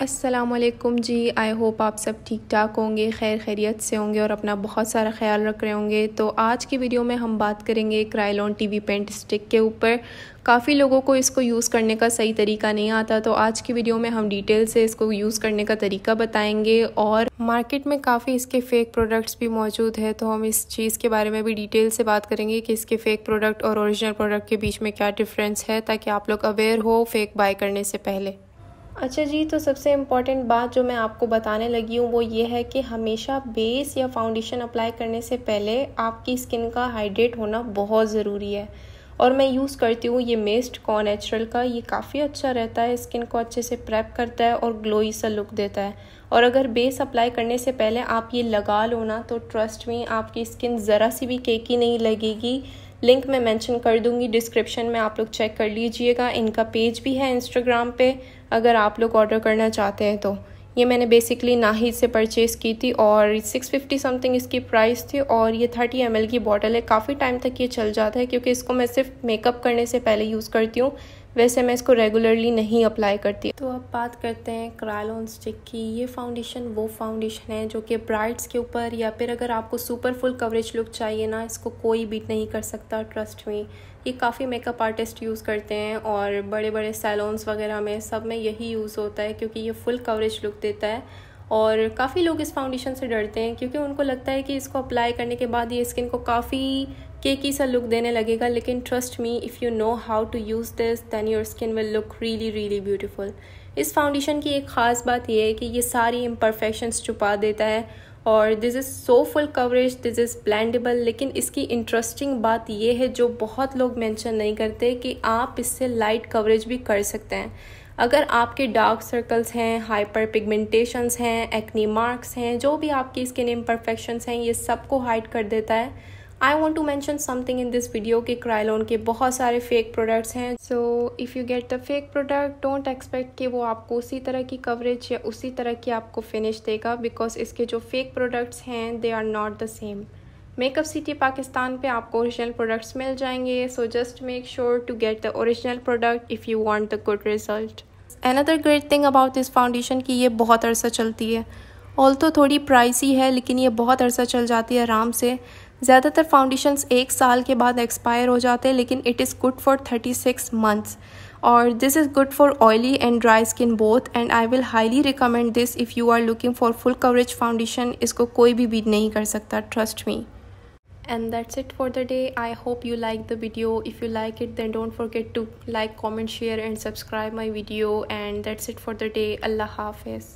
असलकुम जी I hope आप सब ठीक ठाक होंगे खैर खैरियत से होंगे और अपना बहुत सारा ख्याल रख रहे होंगे। तो आज की वीडियो में हम बात करेंगे क्राइलॉन टीवी पेंट स्टिक के ऊपर। काफ़ी लोगों को इसको यूज़ करने का सही तरीका नहीं आता तो आज की वीडियो में हम डिटेल से इसको यूज़ करने का तरीका बताएँगे और मार्केट में काफ़ी इसके फ़ेक प्रोडक्ट्स भी मौजूद है तो हम इस चीज़ के बारे में भी डिटेल से बात करेंगे कि इसके फ़ेक प्रोडक्ट और ओरिजिनल प्रोडक्ट के बीच में क्या डिफरेंस है, ताकि आप लोग अवेयर हो फेक बाय करने से पहले। अच्छा जी तो सबसे इंपॉर्टेंट बात जो मैं आपको बताने लगी हूँ, वो ये है कि हमेशा बेस या फाउंडेशन अप्लाई करने से पहले आपकी स्किन का हाइड्रेट होना बहुत ज़रूरी है। और मैं यूज़ करती हूँ, ये मेस्ट कॉ नेचुरल का, ये काफ़ी अच्छा रहता है स्किन को अच्छे से प्रेप करता है और ग्लोई सा लुक देता है। और अगर बेस अप्लाई करने से पहले आप ये लगा लो ना तो ट्रस्ट में आपकी स्किन ज़रा सी भी केकी नहीं लगेगी। लिंक मैं मेंशन कर दूँगी, डिस्क्रिप्शन में आप लोग चेक कर लीजिएगा। इनका पेज भी है इंस्टाग्राम पे, अगर आप लोग ऑर्डर करना चाहते हैं तो। ये मैंने बेसिकली नाहिद से परचेज़ की थी और 650 समथिंग इसकी प्राइस थी और ये 30 एम की बॉटल है। काफ़ी टाइम तक ये चल जाता है क्योंकि इसको मैं सिर्फ़ मेकअप करने से पहले यूज़ करती हूँ। वैसे मैं इसको रेगुलरली नहीं अप्लाई करती। तो अब बात करते हैं क्रायलोन स्टिक की। ये फाउंडेशन वो फाउंडेशन है जो कि ब्राइट्स के ऊपर या फिर अगर आपको सुपर फुल कवरेज लुक चाहिए ना, इसको कोई बीट नहीं कर सकता ट्रस्ट में ये काफ़ी मेकअप आर्टिस्ट यूज़ करते हैं और बड़े बड़े सैलून्स वगैरह में सब में यही यूज़ होता है क्योंकि ये फुल कवरेज लुक देता है। और काफ़ी लोग इस फाउंडेशन से डरते हैं क्योंकि उनको लगता है कि इसको अप्लाई करने के बाद ये स्किन को काफ़ी केकी सा लुक देने लगेगा, लेकिन trust me if you know how to use this then your skin will look really really beautiful इस फाउंडेशन की एक ख़ास बात यह है कि ये सारी इम्परफेक्शंस छुपा देता है, और this is so full coverage this is blendable लेकिन इसकी इंटरेस्टिंग बात यह है, जो बहुत लोग मेंशन नहीं करते, कि आप इससे लाइट कवरेज भी कर सकते हैं। अगर आपके डार्क सर्कल्स हैं हाइपर पिगमेंटेशंस हैं एक्नी मार्क्स हैं, जो भी आपकी स्किन इम्परफेक्शंस हैं, ये सबको हाइड कर देता है। I want to mention something in this video के क्राइलोन के बहुत सारे फेक प्रोडक्ट्स हैं। So if you get the fake product don't expect कि वो आपको उसी तरह की कवरेज या उसी तरह की आपको फिनिश देगा बिकॉज़ इसके जो फेक प्रोडक्ट्स हैं they are not the same makeup city Pakistan पे आपको ओरिजिनल प्रोडक्ट्स मिल जाएँगे। So just make sure to get the original product if you want the good result another great thing about this foundation की ये बहुत अरसा चलती है। ऑल तो थोड़ी प्राइसी है, लेकिन ये बहुत अरसा चल जाती है आराम से। ज़्यादातर फाउंडेशंस एक साल के बाद एक्सपायर हो जाते हैं लेकिन it is good for thirty six months और this is good for oily and dry skin both and I will highly recommend this if you are looking for full coverage foundation इसको कोई भी beat नहीं कर सकता trust me and that's it for the day i hope you like the video if you like it then don't forget to like comment share and subscribe my video and that's it for the day allah hafiz